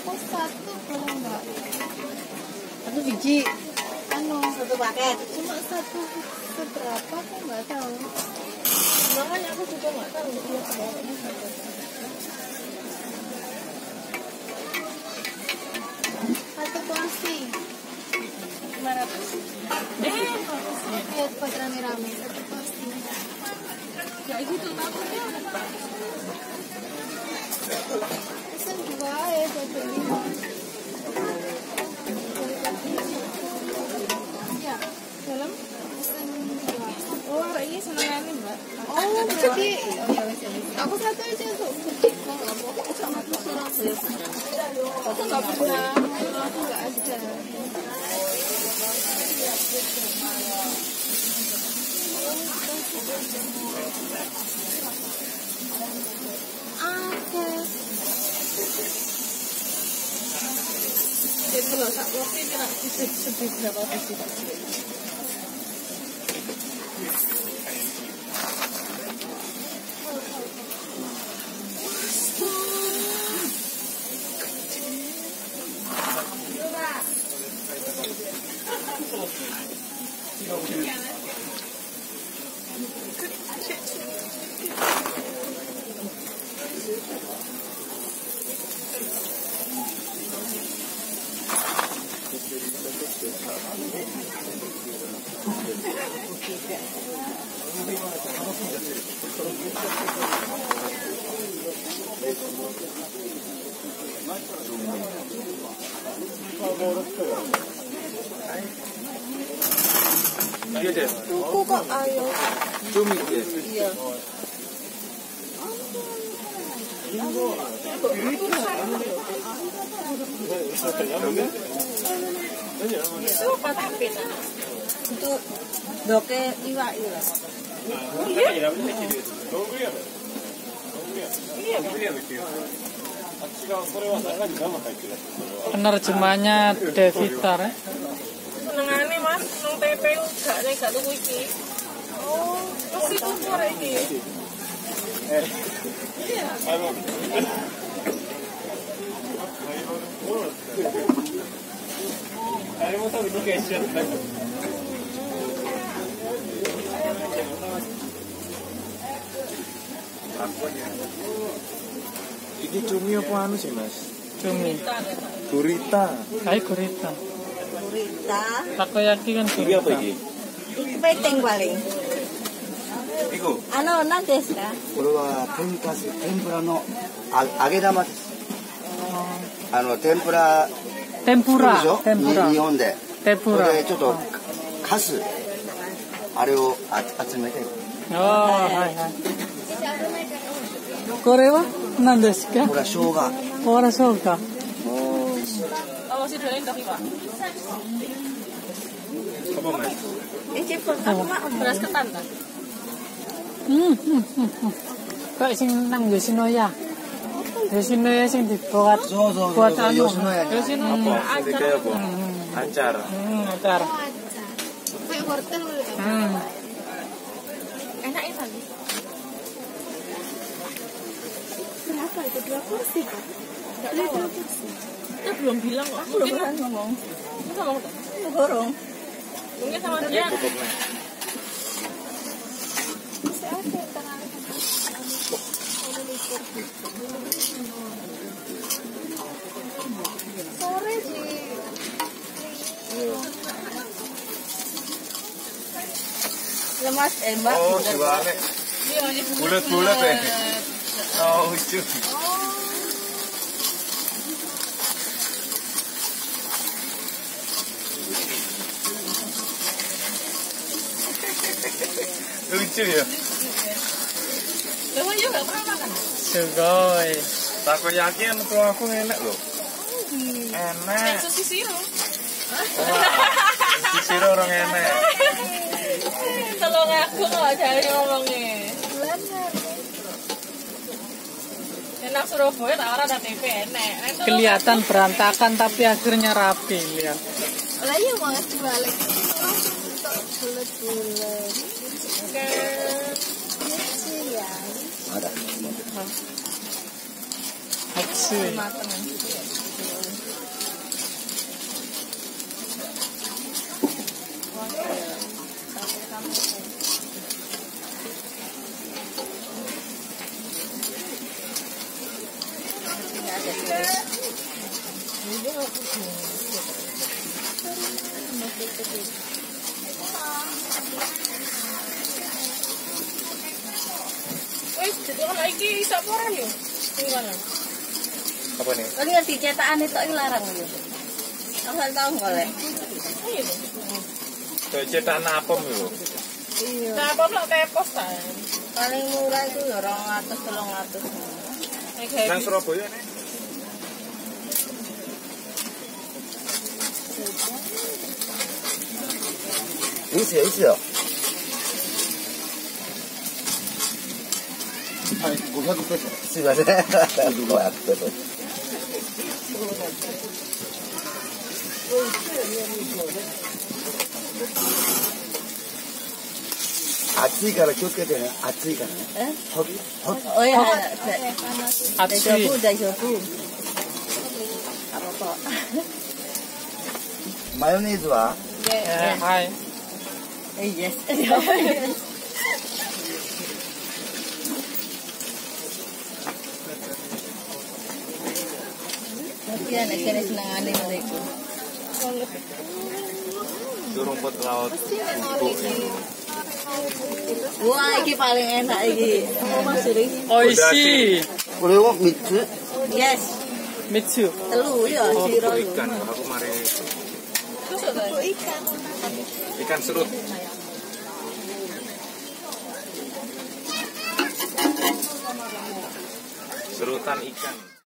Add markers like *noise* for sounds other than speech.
Aku satu boleh nggak? Satu biji. Anu, Satu paket. cuma satu seberapa aku nggak tahu. Makanya aku juga nggak tahu dia seberapa. Satu porsi. Lima ratus. Eh, Iya, buat rame-rame satu porsi. Kayak gitu takutnya. Ya. Ya, dalam dua. Oh, ini senengannya mbak. Oh, berarti aku satu aja kok. Aku. Aku nggak pernah. Aku nggak ada. Ada. Itu loh, roti tidak sedih berapa. Iya deh, Tuku kok ayo. cumi dia. Iya. Suka tapi untuk doke iwak iya. Penerjemahnya Devitar ya. Senengane Mas, nang TP gak nek gak tuku iki. Oh, mesti tuku rek iki. Iki cumi apa anu sih mas? Cumi. Gurita. Kayak gurita. Gurita. Takoyaki kan gurita. Iki apa iki? Iki peteng paling. Iku. Ano, nan desu ka? Kore wa tenka desu. Tenpura no agedama desu. あの天ぷら天ぷら天ぷら日本で天ぷらこれちょっとカス、はいあれを集めて。ああはい。はいこれは何ですか？これは生姜。これは生姜。うんうんうん。うんんううん Hmm. Enak ya tadi. Berapa itu? Dua porsi kan? Dua porsi. Kita belum bilang kok. Aku belum pernah ngomong. Kita ngomong? Gorong. Mungkin sama dia. Masih ada yang Lemas eh Mbak. Oh, dibalik. Iya, Bulat-bulat ya? Oh, lucu. Lucu ya? Lemas juga pernah makan. Sugoi. Takoyaki yang tuh aku enak loh. Enak. Sosis siro. Sisir orang enak. *laughs* Tolong aku nggak cari ngomongnya. Enak Surabaya tak orang ada TV enak. Kelihatan berantakan tapi akhirnya rapi lihat. Lah iya mau dibalik. Bulat-bulat. Ke- Kecil ya. まだ Ini Atsui. mateng. Wis, jadi porah yo. Sing mana? Apa nih? Tapi ngerti cetakan itu larang yo. Aku kan tahu golek. Oh iya. Cetak napem yo. Iya. Napem lek tepos ta. Paling murah itu ya 200 300. Nang Surabaya nek. Ini sih, ini sih. Hai, 500 gak kepet. Sih, gak sih. Gue 暑いから気をつけてね。暑いからね。ほっ、ほっ。おや、暑い。大丈夫、大丈夫。マヨネーズは？はい。*laughs* itu rumput laut bubuk Wah, ini paling enak ini. Apa? Oishi. Oh, Boleh kok mitsu? Yes. Mitsu. Telur ya, oh, siro. Ikan, aku mari. Ikan. Ikan serut. Serutan ikan.